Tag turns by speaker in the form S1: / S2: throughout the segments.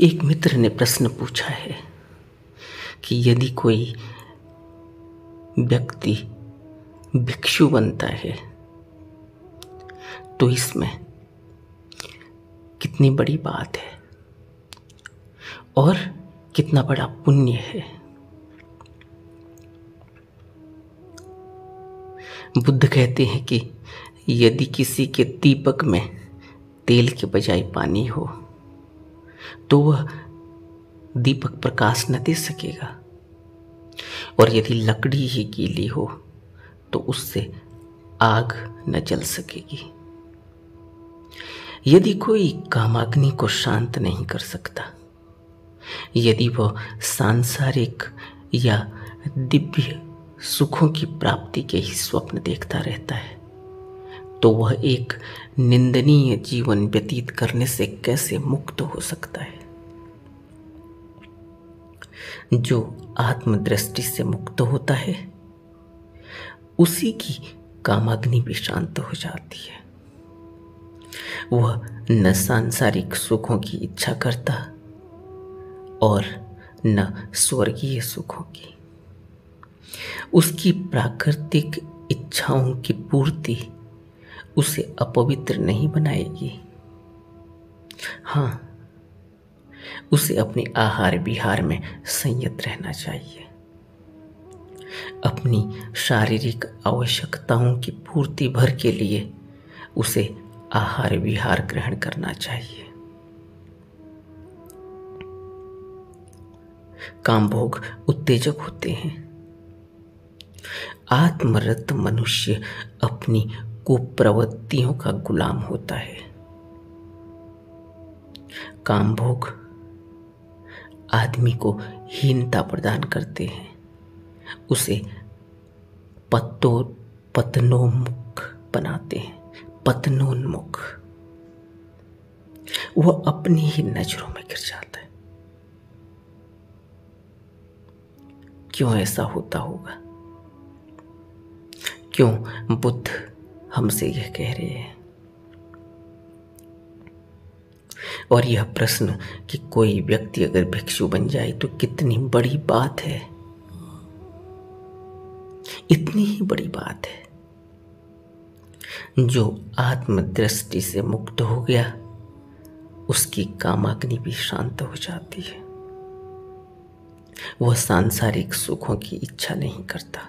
S1: एक मित्र ने प्रश्न पूछा है कि यदि कोई व्यक्ति भिक्षु बनता है तो इसमें कितनी बड़ी बात है और कितना बड़ा पुण्य है? बुद्ध कहते हैं कि यदि किसी के दीपक में तेल के बजाय पानी हो तो वह दीपक प्रकाश न दे सकेगा। और यदि लकड़ी ही गीली हो तो उससे आग न जल सकेगी। यदि कोई कामाग्नि को शांत नहीं कर सकता, यदि वह सांसारिक या दिव्य सुखों की प्राप्ति के ही स्वप्न देखता रहता है तो वह एक निंदनीय जीवन व्यतीत करने से कैसे मुक्त हो सकता है? जो आत्मदृष्टि से मुक्त होता है, उसी की कामाग्नि भी शांत हो जाती है। वह न सांसारिक सुखों की इच्छा करता और न स्वर्गीय सुखों की। उसकी प्राकृतिक इच्छाओं की पूर्ति उसे अपवित्र नहीं बनाएगी। हाँ उसे अपने आहार विहार में संयत रहना चाहिए। अपनी शारीरिक आवश्यकताओं की पूर्ति भर के लिए उसे आहार विहार ग्रहण करना चाहिए। कामभोग उत्तेजक होते हैं। आत्मरत मनुष्य अपनी कुप्रवृत्तियों का गुलाम होता है। कामभोग आदमी को हीनता प्रदान करते हैं। उसे पत्तो, पतनोन्मुख बनाते हैं। पतनोन्मुख। वह अपनी ही नज़रों में गिर जाता है। क्यों ऐसा होता होगा? क्यों बुद्ध हमसे यह कह रहे हैं? और यह प्रश्न कि कोई व्यक्ति अगर भिक्षु बन जाए तो कितनी बड़ी बात है? इतनी ही बड़ी बात है। जो आत्मदृष्टि से मुक्त हो गया, उसकी कामाग्नि भी शांत हो जाती है। वह सांसारिक सुखों की इच्छा नहीं करता।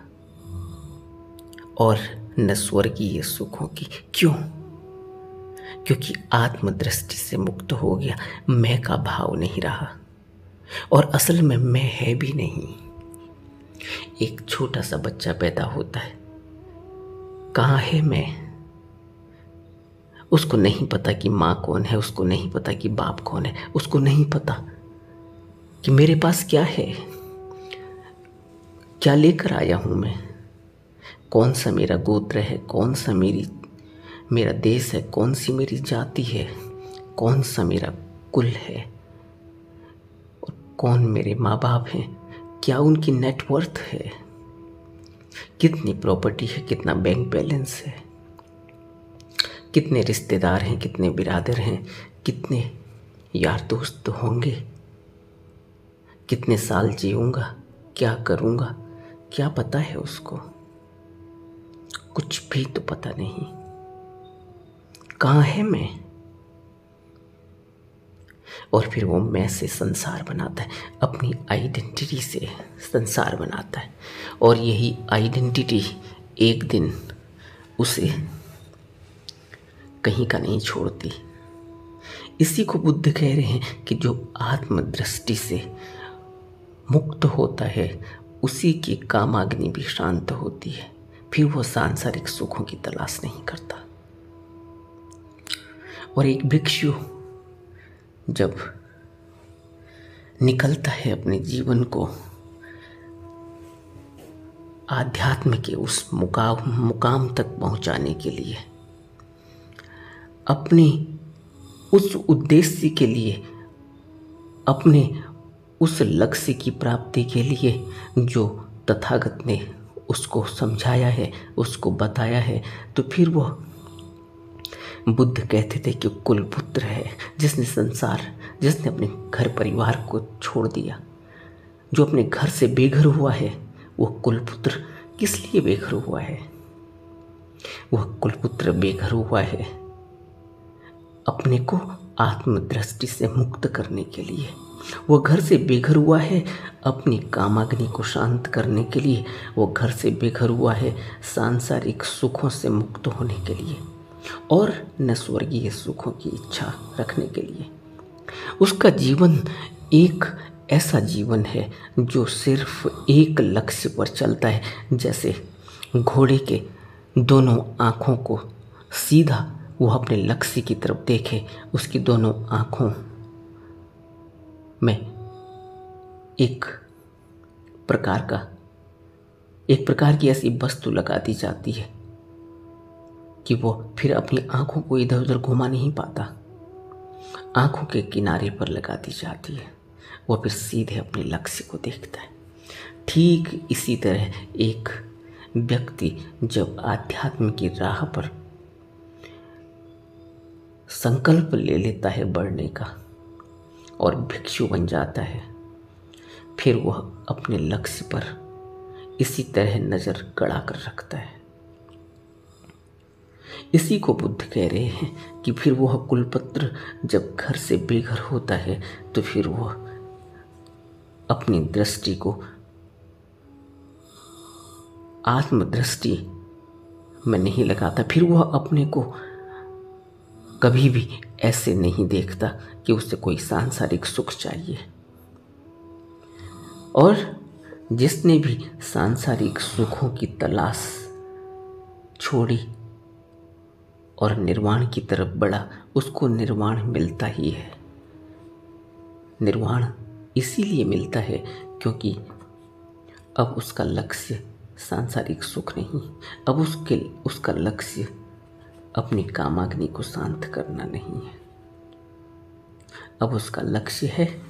S1: और न स्वर्गीय सुखों की, क्यों? क्योंकि आत्मदृष्टि से मुक्त हो गया, मैं का भाव नहीं रहा। और असल में मैं है भी नहीं। एक छोटा सा बच्चा पैदा होता है। कहाँ है मैं? उसको नहीं पता कि माँ कौन है, उसको नहीं पता कि बाप कौन है, उसको नहीं पता कि मेरे पास क्या है। क्या लेकर आया हूँ मैं? कौन सा मेरा गोत्र है? कौन सा मेरी मेरा देश है, कौन सी मेरी जाति है, कौन सा मेरा कुल है, और कौन मेरे माँ बाप हैं, क्या उनकी नेटवर्थ है, कितनी प्रॉपर्टी है, कितना बैंक बैलेंस है, कितने रिश्तेदार हैं, कितने बिरादर हैं, कितने यार दोस्त होंगे, कितने साल जीऊँगा, क्या करूँगा, क्या पता है उसको, कुछ भी तो पता नहीं। कहाँ है मैं? और फिर वो मैं से संसार बनाता है, अपनी आइडेंटिटी से संसार बनाता है। और यही आइडेंटिटी एक दिन उसे कहीं का नहीं छोड़ती। इसी को बुद्ध कह रहे हैं कि जो आत्मदृष्टि से मुक्त होता है, उसी की कामाग्नि भी शांत होती है। फिर वो सांसारिक सुखों की तलाश नहीं करता। और एक भिक्षु जब निकलता है अपने जीवन को, आध्यात्म के उस मुकाम मुकाम तक पहुँचाने के लिए, अपने उस उद्देश्य के लिए, अपने उस लक्ष्य की प्राप्ति के लिए जो तथागत ने उसको समझाया है, उसको बताया है तो फिर वह बुद्ध कहते थे कि कुल पुत्र है, जिसने संसार, जिसने अपने घर परिवार को छोड़ दिया। जो अपने घर से बेघर हुआ है वह कुलपुत्र किस लिए बेघर हुआ है? वह कुलपुत्र बेघर हुआ है अपने को आत्मदृष्टि से मुक्त करने के लिए। वह घर से बेघर हुआ है अपनी कामाग्नि को शांत करने के लिए। वो घर से बेघर हुआ है सांसारिक सुखों से मुक्त होने के लिए। और न स्वर्गीय सुखों की इच्छा रखने के लिए। उसका जीवन एक ऐसा जीवन है जो सिर्फ़ एक लक्ष्य पर चलता है, जैसे घोड़े के दोनों आँखों को सीधा वह अपने लक्ष्य की तरफ़ देखे, उसकी दोनों आँखों में एक प्रकार का, एक प्रकार की ऐसी वस्तु लगा दी जाती है। कि वो फिर अपनी आँखों को इधर उधर घुमा नहीं पाता। आँखों के किनारे पर लगा दी जाती है। वो फिर सीधे अपने लक्ष्य को देखता है। ठीक इसी तरह एक व्यक्ति जब आध्यात्म की राह पर संकल्प ले लेता है बढ़ने का और भिक्षु बन जाता है, फिर वह अपने लक्ष्य पर इसी तरह नज़र गड़ा कर रखता है। इसी को बुद्ध कह रहे हैं कि फिर वह कुलपत्र जब घर से बेघर होता है तो फिर वह अपनी दृष्टि को, आत्मदृष्टि में नहीं लगाता। फिर वह अपने को कभी भी ऐसे नहीं देखता कि उसे कोई सांसारिक सुख चाहिए। और जिसने भी सांसारिक सुखों की तलाश छोड़ी और निर्वाण की तरफ़ बढ़ा, उसको निर्वाण मिलता ही है। निर्वाण इसीलिए मिलता है क्योंकि अब उसका लक्ष्य सांसारिक सुख नहीं, अब उसके, उसका लक्ष्य अपनी कामाग्नि को शांत करना नहीं है। अब उसका लक्ष्य है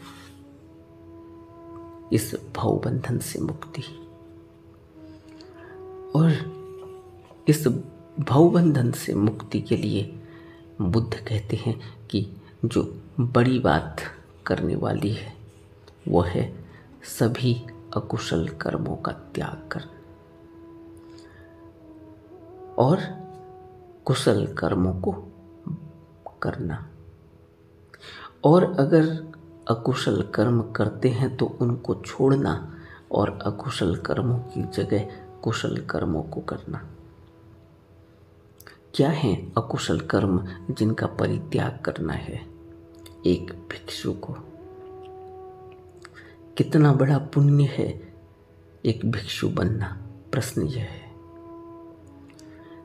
S1: इस भावबंधन से मुक्ति। और इस भावबंधन से मुक्ति के लिए बुद्ध कहते हैं कि जो बड़ी बात करने वाली है, वह है सभी अकुशल कर्मों का त्याग कर। और कुशल कर्मों को करना। और अगर अकुशल कर्म करते हैं तो उनको छोड़ना और अकुशल कर्मों की जगह कुशल कर्मों को करना। क्या है अकुशल कर्म जिनका परित्याग करना है? एक भिक्षु को। कितना बड़ा पुण्य है एक भिक्षु बनना? प्रश्न यह है।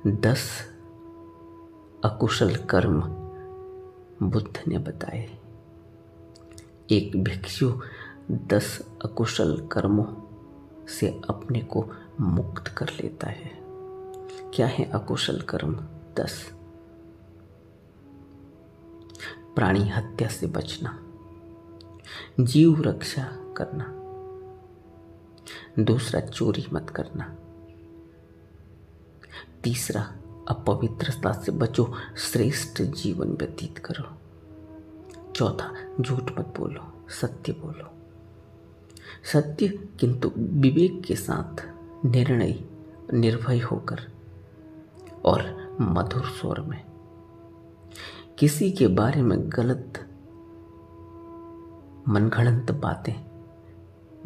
S1: दस अकुशल कर्म बुद्ध ने बताए। एक भिक्षु दस अकुशल कर्मों से अपने को मुक्त कर लेता है। क्या है अकुशल कर्म? दस। प्राणी हत्या से बचना, जीव रक्षा करना, दूसरा चोरी मत करना, तीसरा अपवित्रता से बचो, श्रेष्ठ जीवन व्यतीत करो, चौथा झूठ मत बोलो, सत्य बोलो। सत्य किंतु विवेक के साथ निर्णय, निर्भय होकर और मधुर स्वर में। किसी के बारे में गलत, मनगढ़ंत बातें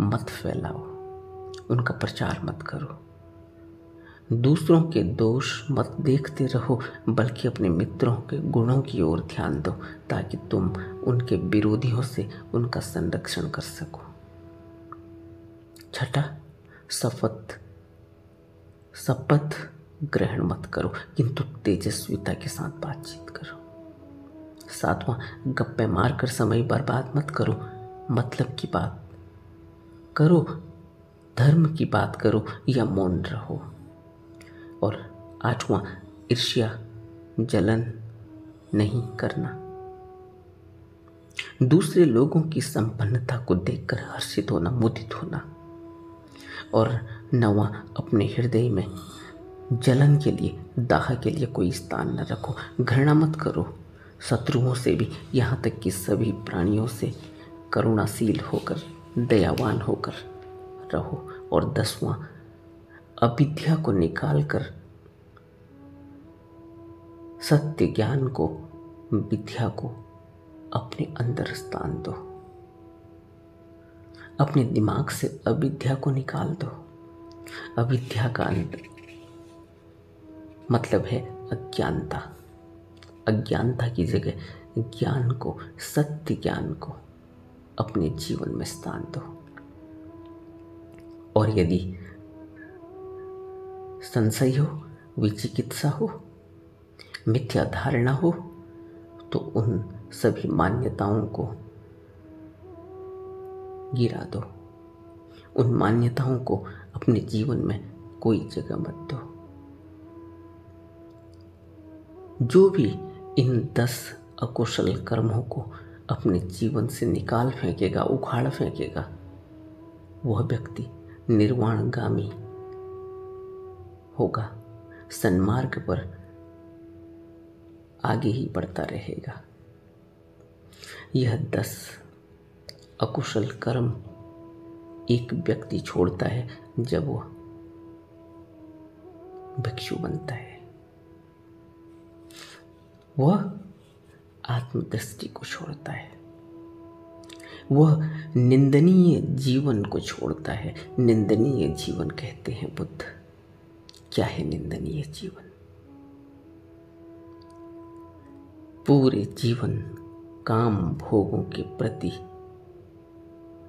S1: मत फैलाओ। उनका प्रचार मत करो। दूसरों के दोष मत देखते रहो, बल्कि अपने मित्रों के गुणों की ओर ध्यान दो, ताकि तुम उनके विरोधियों से उनका संरक्षण कर सको। छठा शपथ शपथ ग्रहण मत करो, किंतु तेजस्विता के साथ बातचीत करो। सातवां, गप्पे मारकर समय बर्बाद मत करो। मतलब की बात करो, धर्म की बात करो या मौन रहो। और आठवां, ईर्ष्या जलन नहीं करना। दूसरे लोगों की संपन्नता को देखकर हर्षित होना, मुदित होना। और नवा, अपने हृदय में जलन के लिए, दाह के लिए कोई स्थान न रखो। घृणा मत करो। शत्रुओं से भी यहाँ तक कि सभी प्राणियों से करुणाशील होकर, दयावान होकर रहो। और दसवां, अविद्या को निकाल कर सत्य ज्ञान को विद्या को अपने अंदर स्थान दो। अपने दिमाग से अविद्या को निकाल दो। अविद्या का अंत मतलब है अज्ञानता। अज्ञानता की जगह ज्ञान को, सत्य ज्ञान को अपने जीवन में स्थान दो। और यदि संशय हो, विचिकित्सा हो, मिथ्या धारणा हो तो उन सभी मान्यताओं को गिरा दो। उन मान्यताओं को अपने जीवन में कोई जगह मत दो। जो भी इन दस अकुशल कर्मों को अपने जीवन से निकाल फेंकेगा, उखाड़ फेंकेगा, वह व्यक्ति निर्वाणगामी होगा, सन्मार्ग पर आगे ही बढ़ता रहेगा। यह दस अकुशल कर्म एक व्यक्ति छोड़ता है जब वह भिक्षु बनता है। वह आत्मदृष्टि को छोड़ता है। वह निंदनीय जीवन को छोड़ता है। निंदनीय जीवन कहते हैं बुद्ध। क्या है निंदनीय जीवन? पूरे जीवन काम भोगों के प्रति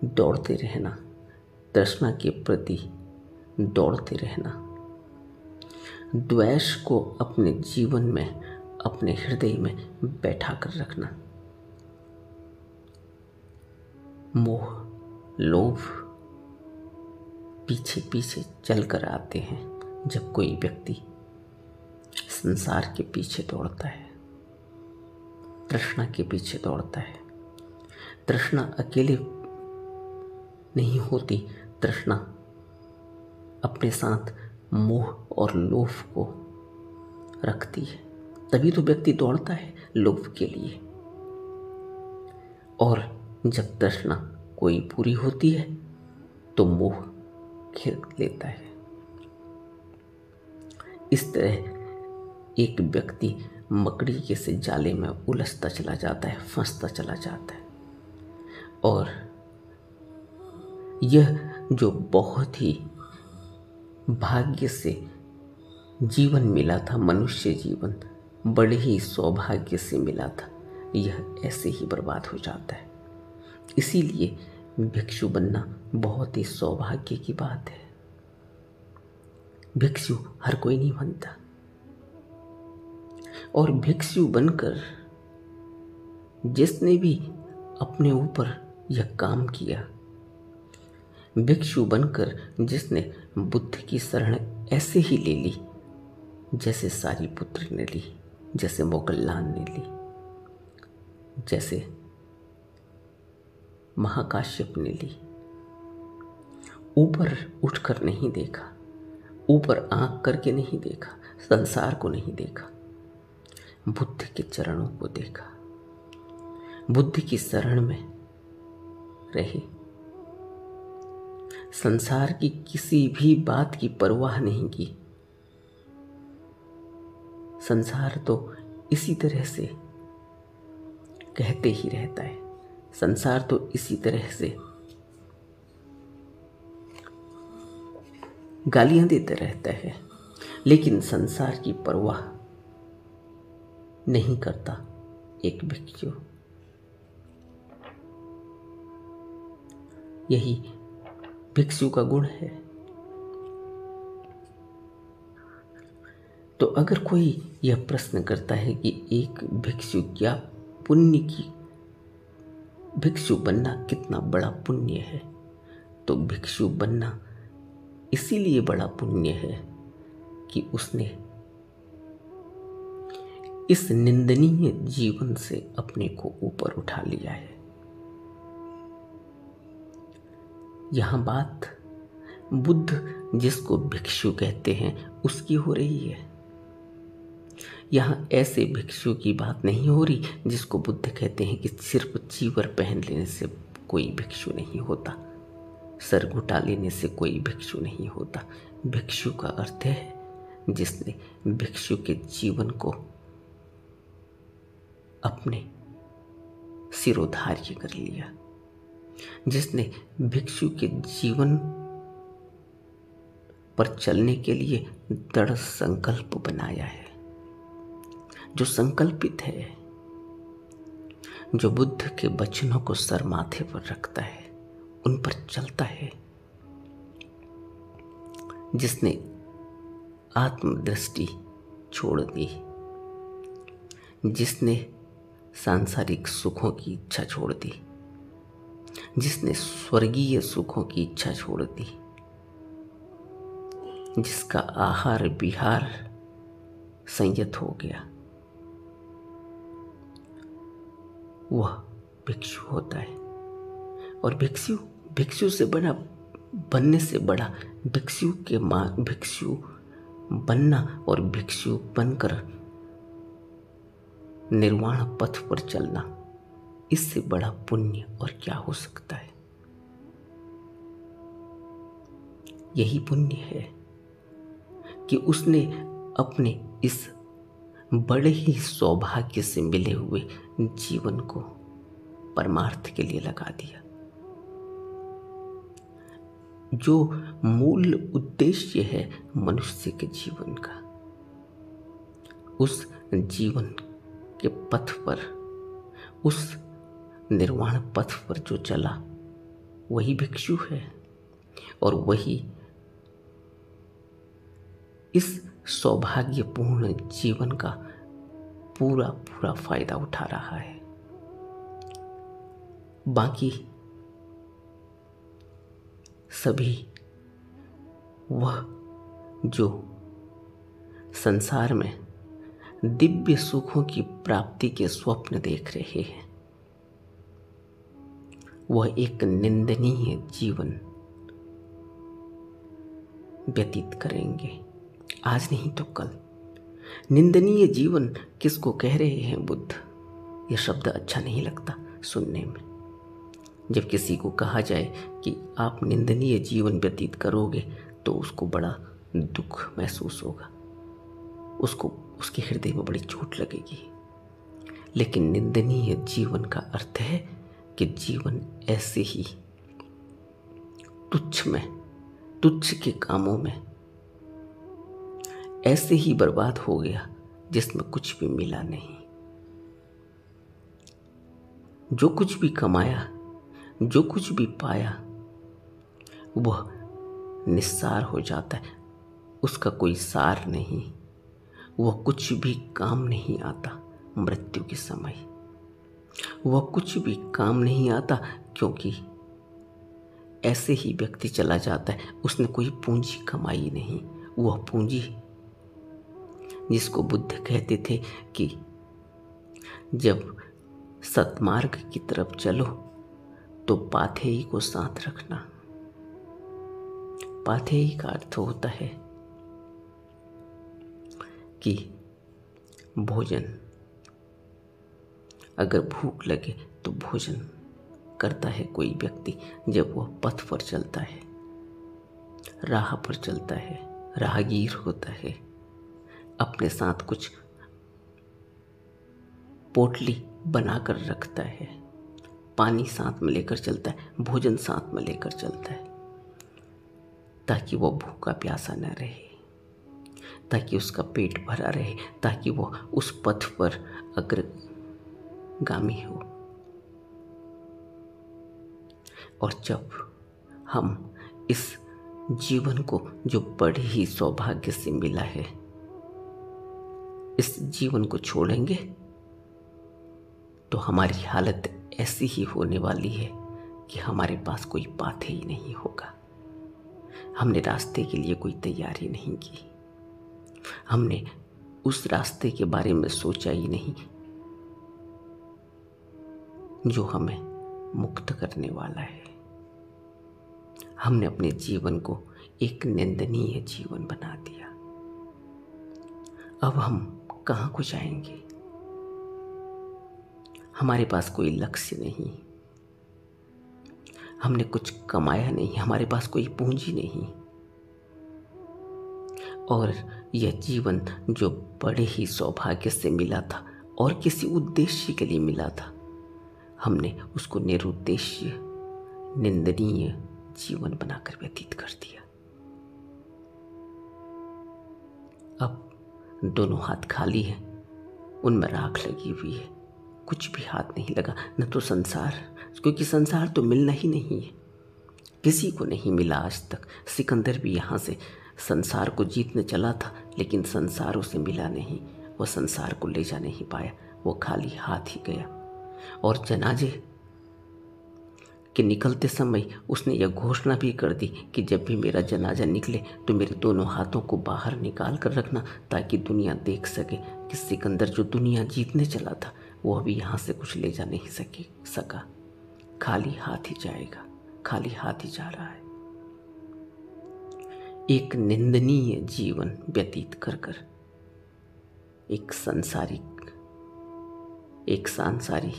S1: दौड़ते रहना, तृष्णा के प्रति दौड़ते रहना। द्वेष को अपने जीवन में अपने हृदय में बैठा कर रखना। मोह, लोभ पीछे पीछे चल कर आते हैं जब कोई व्यक्ति संसार के पीछे दौड़ता है, तृष्णा के पीछे दौड़ता है। तृष्णा अकेले नहीं होती, तृष्णा अपने साथ मोह और लोभ को रखती है। तभी तो व्यक्ति दौड़ता है लोभ के लिए। और जब तृष्णा कोई पूरी होती है तो मोह घेर लेता है। इस तरह एक व्यक्ति मकड़ी के से जाले में उलझता चला जाता है, फंसता चला जाता है। और यह जो बहुत ही भाग्य से जीवन मिला था, मनुष्य जीवन बड़े ही सौभाग्य से मिला था। यह ऐसे ही बर्बाद हो जाता है। इसीलिए भिक्षु बनना बहुत ही सौभाग्य की बात है। भिक्षु हर कोई नहीं बनता और भिक्षु बनकर जिसने भी अपने ऊपर यह काम किया, भिक्षु बनकर जिसने बुद्ध की शरण ऐसे ही ले ली, जैसे सारी पुत्र ने ली। जैसे मोगल्लान ने ली, जैसे महाकाश्यप ने ली। ऊपर उठकर नहीं देखा, ऊपर आँख करके नहीं देखा, संसार को नहीं देखा, बुद्ध के चरणों को देखा। बुद्ध की शरण में रहे। संसार की किसी भी बात की परवाह नहीं की। संसार तो इसी तरह से कहते ही रहता है। संसार तो इसी तरह से गालियाँ देते रहता है, लेकिन संसार की परवाह नहीं करता एक भिक्षु यही भिक्षु का गुण है। तो अगर कोई यह प्रश्न करता है कि एक भिक्षु क्या पुण्य की, भिक्षु बनना कितना बड़ा पुण्य है? तो भिक्षु बनना इसीलिए बड़ा पुण्य है कि उसने इस निंदनीय जीवन से अपने को ऊपर उठा लिया है। यहाँ बात बुद्ध जिसको भिक्षु कहते हैं, उसकी हो रही है। यहाँ ऐसे भिक्षु की बात नहीं हो रही जिसको बुद्ध कहते हैं कि सिर्फ़ चीवर पहन लेने से कोई भिक्षु नहीं होता, सर घुटा लेने से कोई भिक्षु नहीं होता। भिक्षु का अर्थ है जिसने भिक्षु के जीवन को अपने सिरोधार्य कर लिया, जिसने भिक्षु के जीवन पर चलने के लिए दृढ़ संकल्प बनाया है। जो संकल्पित है, जो बुद्ध के वचनों को सर माथे पर रखता है, उन पर चलता है। जिसने आत्मदृष्टि छोड़ दी, जिसने सांसारिक सुखों की इच्छा छोड़ दी, जिसने स्वर्गीय सुखों की इच्छा छोड़ दी, जिसका आहार विहार संयत हो गया। वह भिक्षु होता है। और भिक्षु भिक्षु से बड़ा बनने से बड़ा भिक्षु के माँ, भिक्षु बनना और भिक्षु बनकर निर्वाण पथ पर चलना, इससे बड़ा पुण्य और क्या हो सकता है? यही पुण्य है कि उसने अपने इस बड़े ही सौभाग्य से मिले हुए जीवन को परमार्थ के लिए लगा दिया। जो मूल उद्देश्य है मनुष्य के जीवन का, उस जीवन के पथ पर, उस निर्वाण पथ पर जो चला, वही भिक्षु है और वही इस सौभाग्यपूर्ण जीवन का पूरा पूरा फ़ायदा उठा रहा है। बाकी सभी वह जो संसार में दिव्य सुखों की प्राप्ति के स्वप्न देख रहे हैं, वह एक निंदनीय जीवन व्यतीत करेंगे। आज नहीं तो कल। निंदनीय जीवन किसको कह रहे हैं बुद्ध? यह शब्द अच्छा नहीं लगता सुनने में। जब किसी को कहा जाए कि आप निंदनीय जीवन व्यतीत करोगे तो उसको बड़ा दुख महसूस होगा। उसको, उसके हृदय में बड़ी चोट लगेगी। लेकिन निंदनीय जीवन का अर्थ है कि जीवन ऐसे ही, तुच्छ में, तुच्छ के कामों में ऐसे ही बर्बाद हो गया, जिसमें कुछ भी मिला नहीं। जो कुछ भी कमाया, जो कुछ भी पाया, वह निस्सार हो जाता है। उसका कोई सार नहीं, वह कुछ भी काम नहीं आता मृत्यु के समय। वह कुछ भी काम नहीं आता क्योंकि ऐसे ही व्यक्ति चला जाता है। उसने कोई पूंजी कमाई नहीं, वह पूंजी जिसको बुद्ध कहते थे कि जब सतमार्ग की तरफ़ चलो तो पाथेई को साथ रखना। पाथेई का अर्थ होता है कि भोजन। अगर भूख लगे तो भोजन करता है कोई व्यक्ति जब वह पथ पर चलता है, राह पर चलता है, राहगीर होता है। अपने साथ कुछ पोटली बनाकर रखता है। पानी साथ में लेकर चलता है, भोजन साथ में लेकर चलता है, ताकि वह भूखा प्यासा न रहे, ताकि उसका पेट भरा रहे, ताकि वो उस पथ पर अग्रगामी हो। और जब हम इस जीवन को जो बड़े ही सौभाग्य से मिला है इस जीवन को छोड़ेंगे तो हमारी हालत ऐसी ही होने वाली है कि हमारे पास कोई पाथे ही नहीं होगा। हमने रास्ते के लिए कोई तैयारी नहीं की। हमने उस रास्ते के बारे में सोचा ही नहीं जो हमें मुक्त करने वाला है। हमने अपने जीवन को एक निंदनीय जीवन बना दिया। अब हम कहाँ को जाएँगे? हमारे पास कोई लक्ष्य नहीं। हमने कुछ कमाया नहीं, हमारे पास कोई पूंजी नहीं। और यह जीवन जो बड़े ही सौभाग्य से मिला था और किसी उद्देश्य के लिए मिला था, हमने उसको निरुद्देश्य, निंदनीय जीवन बनाकर व्यतीत कर दिया। अब दोनों हाथ खाली हैं। उनमें राख लगी हुई है। कुछ भी हाथ नहीं लगा, न तो संसार, क्योंकि संसार तो मिलना ही नहीं है। किसी को नहीं मिला आज तक। सिकंदर भी यहाँ से संसार को जीतने चला था, लेकिन संसार उसे मिला नहीं। वह संसार को ले जा नहीं पाया। वो खाली हाथ ही गया। और जनाजे कि निकलते समय उसने यह घोषणा भी कर दी कि जब भी मेरा जनाजा निकले तो मेरे दोनों हाथों को बाहर निकाल कर रखना ताकि दुनिया देख सके कि सिकंदर जो दुनिया जीतने चला था, वो अभी यहाँ से कुछ ले जा नहीं सके, सका। खाली हाथ ही जाएगा, खाली हाथ ही जा रहा है। एक निंदनीय जीवन व्यतीत कर कर, एक संसारिक, एक सांसारी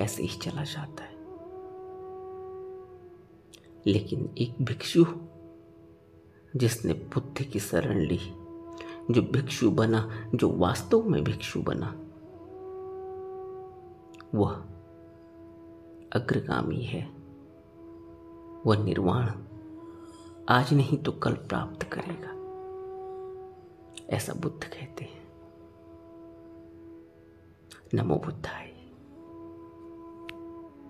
S1: ऐसे ही चला जाता है। लेकिन एक भिक्षु जिसने बुद्ध की शरण ली, जो भिक्षु बना, जो वास्तव में भिक्षु बना, वह अग्रगामी है। वह निर्वाण आज नहीं तो कल प्राप्त करेगा, ऐसा बुद्ध कहते हैं। नमो बुद्धाय।